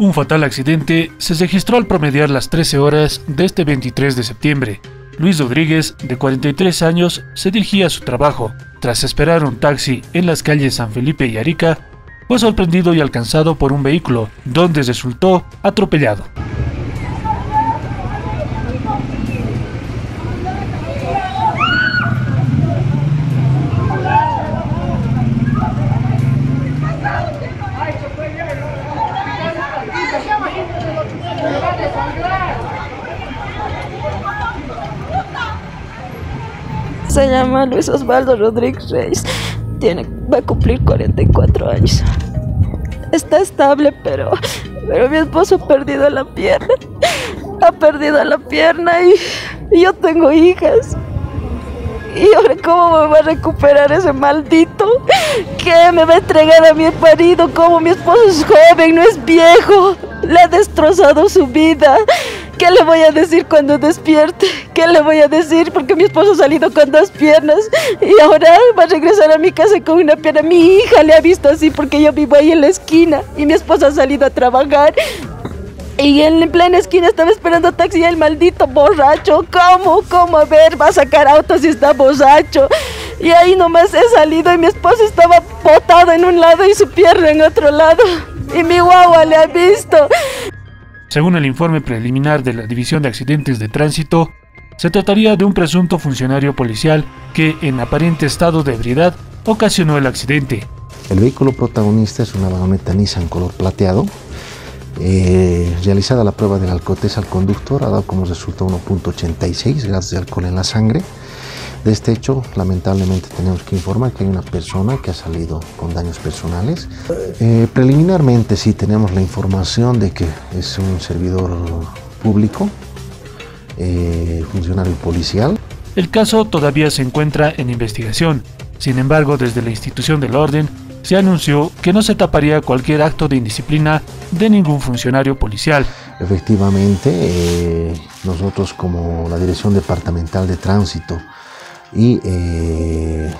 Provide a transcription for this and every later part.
Un fatal accidente se registró al promediar las 13 horas de este 23 de septiembre. Luis Rodríguez, de 43 años, se dirigía a su trabajo. Tras esperar un taxi en las calles San Felipe y Arica, fue sorprendido y alcanzado por un vehículo, donde resultó atropellado. Se llama Luis Osvaldo Rodríguez Reyes. Tiene, va a cumplir 44 años. Está estable, pero, pero mi esposo ha perdido la pierna. Ha perdido la pierna y, y yo tengo hijas. ¿Y ahora cómo me va a recuperar ese maldito? ¿Qué me va a entregar a mi marido? Como mi esposo es joven, no es viejo. Le ha destrozado su vida. ¿Qué le voy a decir cuando despierte? ¿Qué le voy a decir? Porque mi esposo ha salido con dos piernas y ahora va a regresar a mi casa con una pierna. Mi hija le ha visto así porque yo vivo ahí en la esquina y mi esposo ha salido a trabajar. Y en plena esquina estaba esperando taxi y el maldito borracho. ¿Cómo? ¿Cómo? A ver, va a sacar autos y está borracho. Y ahí nomás he salido y mi esposo estaba botado en un lado y su pierna en otro lado. Y mi guagua le ha visto. Según el informe preliminar de la División de Accidentes de Tránsito, se trataría de un presunto funcionario policial que, en aparente estado de ebriedad, ocasionó el accidente. El vehículo protagonista es una vagoneta Nissan color plateado. Eh, realizada la prueba del alcotés al conductor, ha dado como resultado 1.86 grados de alcohol en la sangre. De este hecho, lamentablemente tenemos que informar que hay una persona que ha salido con daños personales. Eh, preliminarmente sí tenemos la información de que es un servidor público, eh, funcionario policial. El caso todavía se encuentra en investigación. Sin embargo, desde la institución del orden se anunció que no se taparía cualquier acto de indisciplina de ningún funcionario policial. Efectivamente, eh, nosotros como la Dirección Departamental de Tránsito y, eh,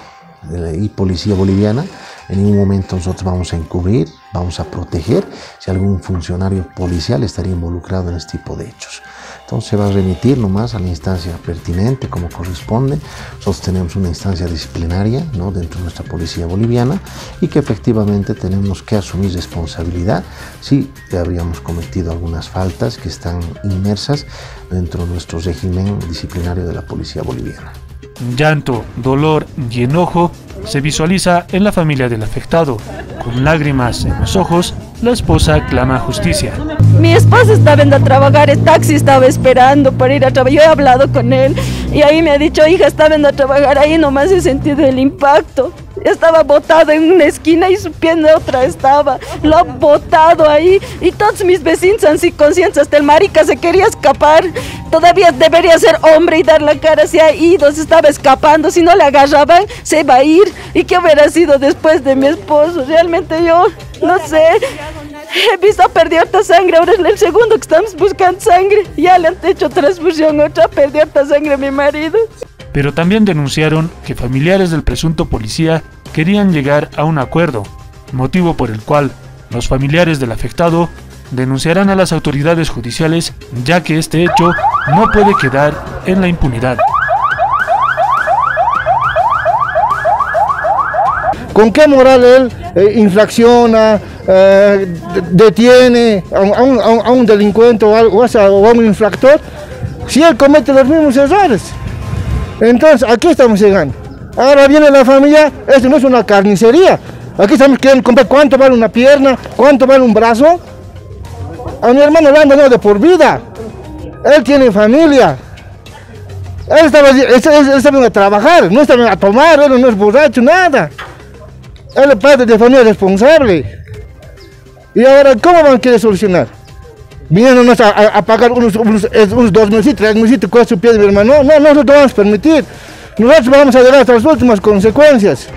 y Policía Boliviana, en ningún momento nosotros vamos a encubrir, vamos a proteger si algún funcionario policial estaría involucrado en este tipo de hechos. Entonces se va a remitir nomás a la instancia pertinente como corresponde. Nosotros tenemos una instancia disciplinaria ¿no? dentro de nuestra policía boliviana y que efectivamente tenemos que asumir responsabilidad si habríamos cometido algunas faltas que están inmersas dentro de nuestro régimen disciplinario de la policía boliviana. Llanto, dolor y enojo se visualiza en la familia del afectado. Con lágrimas en los ojos, la esposa clama justicia. Mi esposo estaba yendo a trabajar, el taxi estaba esperando para ir a trabajar. Yo he hablado con él y ahí me ha dicho, hija, estaba yendo a trabajar, ahí nomás he sentido el impacto. Estaba botado en una esquina y su pie en otra estaba. Lo ha botado ahí. Y todos mis vecinos han sido conscientes. Hasta el marica se quería escapar. Todavía debería ser hombre y dar la cara. Se ha ido, se estaba escapando. Si no le agarraban, se va a ir. ¿Y qué hubiera sido después de mi esposo? Realmente yo no sé. He visto perder harta sangre. Ahora es el segundo que estamos buscando sangre. Ya le han hecho transfusión. Otra perdió harta sangre a mi marido pero también denunciaron que familiares del presunto policía querían llegar a un acuerdo, motivo por el cual los familiares del afectado denunciarán a las autoridades judiciales ya que este hecho no puede quedar en la impunidad. ¿Con qué moral él eh, infracciona, eh, detiene a un, a, un, delincuente o a un infractor si él comete los mismos errores? Entonces, aquí estamos llegando. Ahora viene la familia, esto no es una carnicería. Aquí estamos queriendo comprar cuánto vale una pierna, cuánto vale un brazo. A mi hermano le han dado de por vida. Él tiene familia. Él estaba, él, a trabajar, no estaba a tomar, él no es borracho, nada. Él es padre de familia responsable. Y ahora, ¿cómo van a querer solucionar? Vienen a, a, pagar unos, unos, dos meses, tres meses, con su pie de mi hermano. No, no, no, no vamos a permitir. Nosotros vamos a llegar hasta las últimas consecuencias.